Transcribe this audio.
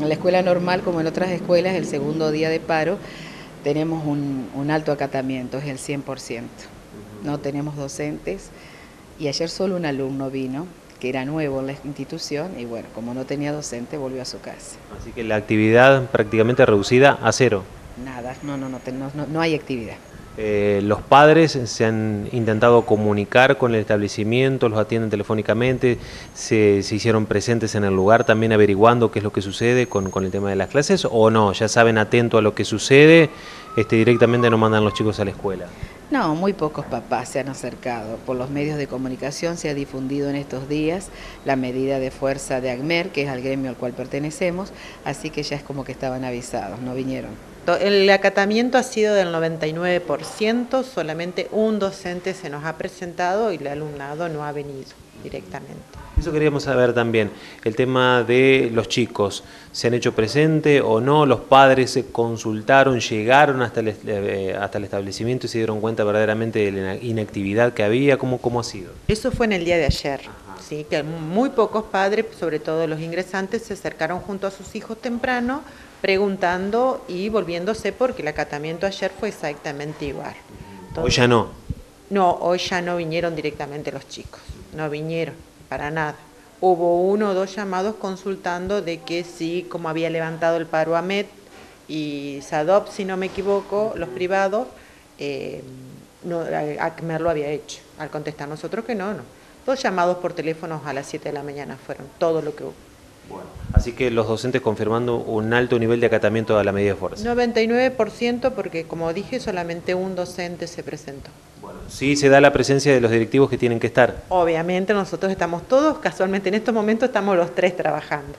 En la escuela normal, como en otras escuelas, el segundo día de paro tenemos un, alto acatamiento, es el 100%. No tenemos docentes y ayer solo un alumno vino, que era nuevo en la institución y bueno, como no tenía docente, volvió a su casa. Así que la actividad prácticamente reducida a cero. Nada, no, no, no, no, no hay actividad. Eh, los padres se han intentado comunicar con el establecimiento, los atienden telefónicamente, se, hicieron presentes en el lugar también averiguando qué es lo que sucede con, el tema de las clases o no, ya saben atento a lo que sucede, este, directamente no mandan los chicos a la escuela. No, muy pocos papás se han acercado. Por los medios de comunicación se ha difundido en estos días la medida de fuerza de AGMER, que es al gremio al cual pertenecemos, así que ya es como que estaban avisados, no vinieron. El acatamiento ha sido del 99%, solamente un docente se nos ha presentado y el alumnado no ha venido directamente. Eso queríamos saber también, el tema de los chicos, ¿se han hecho presente o no? ¿Los padres se consultaron, llegaron hasta el, eh, hasta el establecimiento y se dieron cuenta verdaderamente de la inactividad que había? ¿Cómo, cómo ha sido? Eso fue en el día de ayer, ¿sí? que muy pocos padres, sobre todo los ingresantes, se acercaron junto a sus hijos temprano preguntando y volviéndose porque el acatamiento ayer fue exactamente igual. hoy ya no. No, hoy ya no vinieron directamente los chicos, no vinieron para nada. Hubo uno o dos llamados consultando de que sí, como había levantado el paro AMET y SADOP, si no me equivoco, los privados, eh, no, ACMER lo había hecho. Al contestar nosotros que no, no. Dos llamados por teléfono a las 7 de la mañana fueron todo lo que hubo. Bueno, así que los docentes confirmando un alto nivel de acatamiento a la medida de fuerza. 99% porque, como dije, solamente un docente se presentó. Bueno, sí se da la presencia de los directivos que tienen que estar. Obviamente nosotros estamos todos, casualmente en estos momentos estamos los tres trabajando.